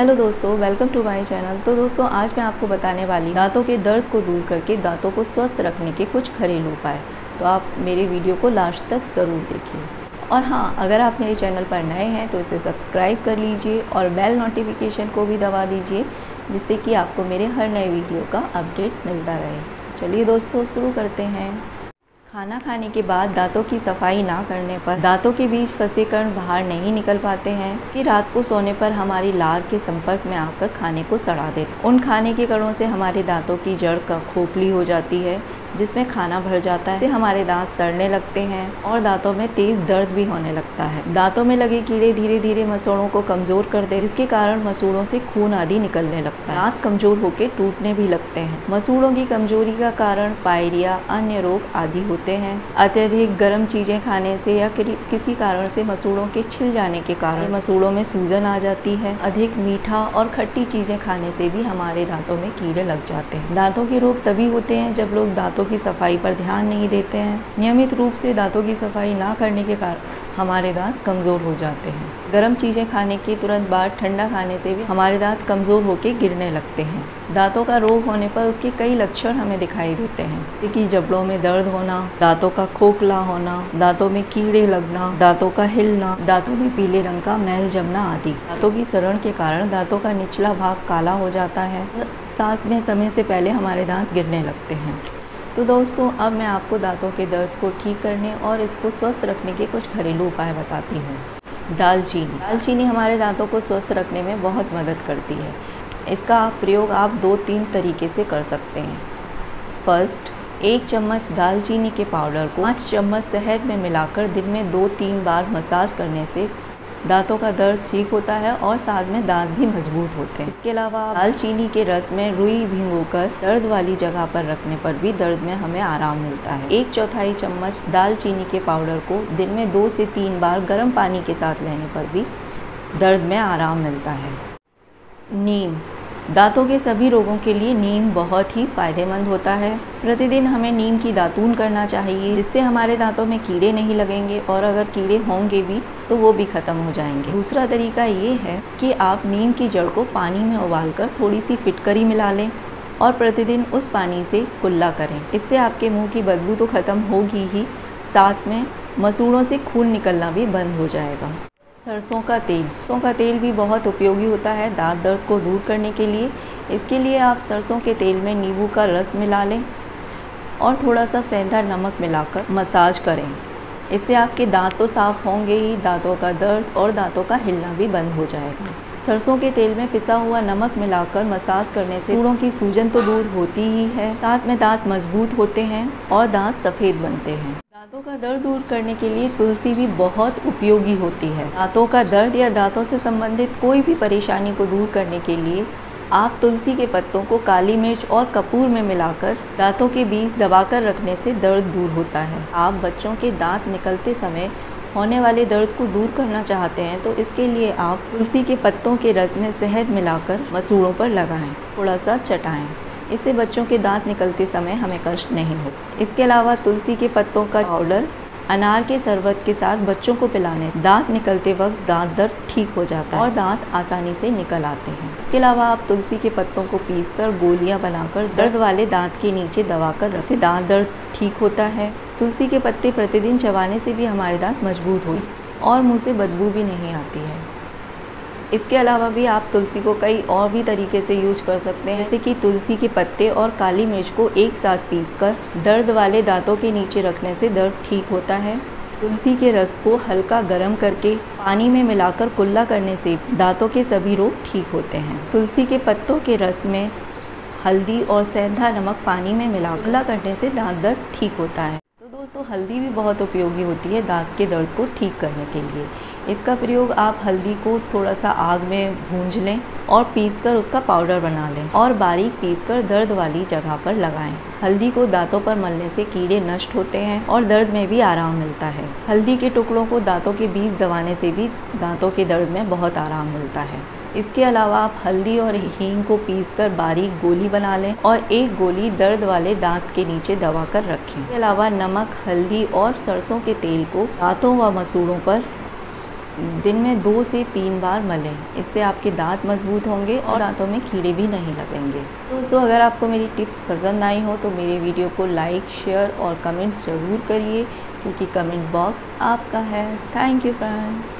Hello दोस्तों, welcome to my channel. तो दोस्तों, आज मैं आपको बताने वाली दांतों के दर्द को दूर करके दांतों को स्वस्थ रखने के कुछ घरेलू उपाय। तो आप मेरे वीडियो को लास्ट तक ज़रूर देखिए। और हाँ अगर आप मेरे चैनल पर नए हैं तो इसे सब्सक्राइब कर लीजिए और बेल नोटिफिकेशन को भी दबा दीजिए, जिससे कि आपको मेरे हर नए वीडियो का अपडेट मिलता रहे। चलिए दोस्तों, शुरू करते हैं। खाना खाने के बाद दांतों की सफ़ाई ना करने पर दांतों के बीच फंसे कण बाहर नहीं निकल पाते हैं कि रात को सोने पर हमारी लार के संपर्क में आकर खाने को सड़ा देते उन खाने के कणों से हमारे दांतों की जड़ का खोखली हो जाती है जिसमें खाना भर जाता है हमारे दांत सड़ने लगते हैं और दांतों में तेज दर्द भी होने लगता है। दांतों में लगे कीड़े धीरे धीरे मसूड़ों को कमज़ोर कर दे, जिसके कारण मसूड़ों से खून आदि निकलने लगता है। दांत कमज़ोर होकर टूटने भी लगते हैं। मसूड़ों की कमज़ोरी का कारण पायरिया, अन्य रोग आदि होते हैं। अत्यधिक गर्म चीज़ें खाने से या किसी कारण से मसूड़ों के छिल जाने के कारण मसूड़ों में सूजन आ जाती है। अधिक मीठा और खट्टी चीज़ें खाने से भी हमारे दांतों में कीड़े लग जाते हैं। दांतों के रोग तभी होते हैं जब लोग दांतों दांतों की सफ़ाई पर ध्यान नहीं देते हैं। नियमित रूप से दांतों की सफ़ाई ना करने के कारण हमारे दांत कमज़ोर हो जाते हैं। गर्म चीज़ें खाने के तुरंत बाद ठंडा खाने से भी हमारे दांत कमज़ोर होकर गिरने लगते हैं। दांतों का रोग होने पर उसके कई लक्षण हमें दिखाई देते हैं। जैसे कि जबड़ों में दर्द होना, दांतों का खोखला होना, दांतों में कीड़े लगना, दांतों का हिलना, दांतों में पीले रंग का मैल जमना आदि। दांतों की सरण के कारण दांतों का निचला भाग काला हो जाता है। साथ में समय से पहले हमारे दांत गिरने लगते हैं। तो दोस्तों, अब मैं आपको दांतों के दर्द को ठीक करने और इसको स्वस्थ रखने के कुछ घरेलू उपाय बताती हूँ। दालचीनी। दालचीनी हमारे दांतों को स्वस्थ रखने में बहुत मदद करती है। इसका प्रयोग आप दो तीन तरीके से कर सकते हैं। फ़र्स्ट, एक चम्मच दालचीनी के पाउडर को पाँच चम्मच शहद में मिलाकर दिन में दो तीन बार मसाज करने से दांतों का दर्द ठीक होता है और साथ में दांत भी मज़बूत होते हैं। इसके अलावा दालचीनी के रस में रुई भिगोकर दर्द वाली जगह पर रखने पर भी दर्द में हमें आराम मिलता है। एक चौथाई चम्मच दालचीनी के पाउडर को दिन में दो से तीन बार गर्म पानी के साथ लेने पर भी दर्द में आराम मिलता है। नीम दांतों के सभी रोगों के लिए नीम बहुत ही फ़ायदेमंद होता है। प्रतिदिन हमें नीम की दातून करना चाहिए, जिससे हमारे दांतों में कीड़े नहीं लगेंगे और अगर कीड़े होंगे भी तो वो भी ख़त्म हो जाएँगे। दूसरा तरीका ये है कि आप नीम की जड़ को पानी में उबाल कर थोड़ी सी फिटकरी मिला लें और प्रतिदिन उस पानी से कुल्ला करें। इससे आपके मुँह की बदबू तो ख़त्म होगी ही, साथ में मसूड़ों से खून निकलना भी बंद हो जाएगा। सरसों का तेल। सरसों का तेल भी बहुत उपयोगी होता है दांत दर्द को दूर करने के लिए। इसके लिए आप सरसों के तेल में नींबू का रस मिला लें और थोड़ा सा सेंधा नमक मिलाकर मसाज करें। इससे आपके दांत तो साफ़ होंगे ही, दांतों का दर्द और दांतों का हिलना भी बंद हो जाएगा। सरसों के तेल में पिसा हुआ नमक मिलाकर मसाज करने से दांतों की सूजन तो दूर होती ही है। साथ में दांत मज़बूत होते हैं और दांत सफ़ेद बनते हैं। दांतों का दर्द दूर करने के लिए तुलसी भी बहुत उपयोगी होती है। दांतों का दर्द या दांतों से संबंधित कोई भी परेशानी को दूर करने के लिए आप तुलसी के पत्तों को काली मिर्च और कपूर में मिलाकर दांतों के बीच दबाकर रखने से दर्द दूर होता है। आप बच्चों के दांत निकलते समय होने वाले दर्द को दूर करना चाहते हैं तो इसके लिए आप तुलसी के पत्तों के रस में शहद मिलाकर मसूड़ों पर लगाएँ। थोड़ा सा चटाएँ। इससे बच्चों के दांत निकलते समय हमें कष्ट नहीं हो। इसके अलावा तुलसी के पत्तों का पाउडर अनार के शरबत के साथ बच्चों को पिलाने दांत निकलते वक्त दांत दर्द ठीक हो जाता है और दांत आसानी से निकल आते हैं। इसके अलावा आप तुलसी के पत्तों को पीसकर गोलियाँ बनाकर दर्द वाले दांत के नीचे दबाकर रखते दांत दर्द ठीक होता है। तुलसी के पत्ते प्रतिदिन चबाने से भी हमारे दांत मज़बूत हुई और मुँह से बदबू भी नहीं आती है। इसके अलावा भी आप तुलसी को कई और भी तरीके से यूज़ कर सकते हैं। जैसे कि तुलसी के पत्ते और काली मिर्च को एक साथ पीसकर दर्द वाले दांतों के नीचे रखने से दर्द ठीक होता है। तुलसी के रस को हल्का गर्म करके पानी में मिलाकर कुल्ला करने से दांतों के सभी रोग ठीक होते हैं। तुलसी के पत्तों के रस में हल्दी और सेंधा नमक पानी में मिला कुल्ला करने से दांत दर्द ठीक होता है। तो दोस्तों, हल्दी भी बहुत उपयोगी होती है दांत के दर्द को ठीक करने के लिए। इसका प्रयोग आप हल्दी को थोड़ा सा आग में भूंज लें और पीसकर उसका पाउडर बना लें और बारीक पीसकर दर्द वाली जगह पर लगाएँ। हल्दी को दांतों पर मलने से कीड़े नष्ट होते हैं और दर्द में भी आराम मिलता है। हल्दी के टुकड़ों को दांतों के बीच दबाने से भी दांतों के दर्द में बहुत आराम मिलता है। इसके अलावा आप हल्दी और हींग को पीसकर बारीक गोली बना लें और एक गोली दर्द वाले दांत के नीचे दबा कर रखें। इसके अलावा नमक, हल्दी और सरसों के तेल को दांतों व मसूड़ों पर दिन में दो से तीन बार मलें। इससे आपके दांत मज़बूत होंगे और दांतों में कीड़े भी नहीं लगेंगे। दोस्तों, अगर आपको मेरी टिप्स पसंद आई हो तो मेरे वीडियो को लाइक, शेयर और कमेंट ज़रूर करिए, क्योंकि कमेंट बॉक्स आपका है। Thank you friends.